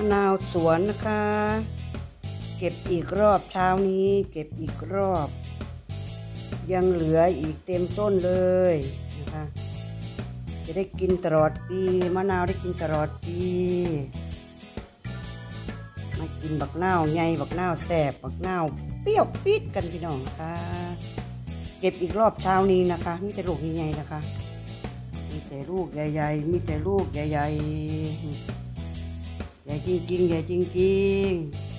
ะนาวสวนนะคะ เก็บอีกรอบเช้านี้ เก็บอีกรอบ ยังเหลืออีกเต็มต้นเลยนะคะ จะได้กินตลอดปีมะนาวได้กินตลอดปี มากินบักนาวไงบักนาวแสบบักนาวเปรี้ยวปี๊ดกันพี่น้องค่ะเก็บอีกรอบเช้านี้นะคะ มีแต่ลูกใหญ่ๆนะคะ มีแต่ลูกใหญ่ๆ มีแต่ลูกใหญ่ๆ ริงๆ ใหญ่จริง ๆ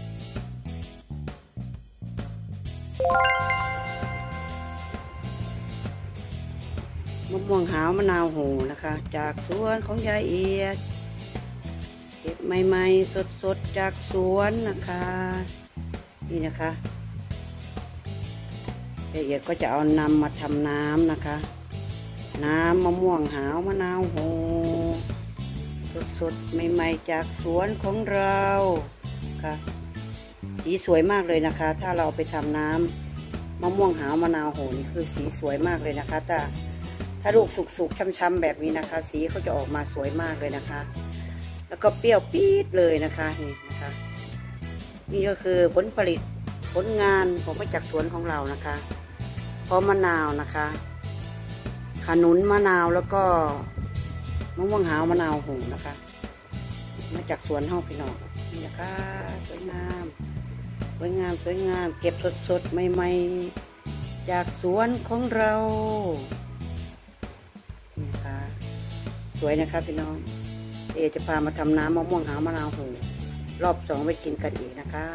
มะม่วงหาวมะนาวโหนะคะ จากสวนของยายเอียด เก็บใหม่ๆ สดๆ จากสวนนะคะ นี่นะคะยายเอียดก็จะเอานำมาทำน้ำนะคะ น้ำมะม่วงหาวมะนาวโห สดๆ ใหม่ๆ จากสวนของเราค่ะ สีสวยมากเลยนะคะ ถ้าเราไปทำน้ำมะม่วงหาวมะนาวโหนี่คือสีสวยมากเลยนะคะแต่ถ้าลูกสุกๆช้ำๆแบบนี้นะคะ สีเขาจะออกมาสวยมากเลยนะคะ แล้วก็เปรี้ยวปี๊ดเลยนะคะนี่นะคะ นี่ก็คือผลผลิตผลงานของมาจากสวนของเรานะคะพร้อมมะนาวนะคะขนุนมะนาวแล้วก็ มะม่วงหาวมะนาวหูนะคะ มาจากสวนห้องพี่น้องนี่นะคะสวยงามสวยงามสวยงาม เก็บสดๆ ใหม่ๆ จากสวนของเรานี่นะคะสวยนะคะพี่น้อง เอจะพามาทำน้ำมะม่วงหาวมะนาวหูรอบสองไปกินกันอีกนะคะ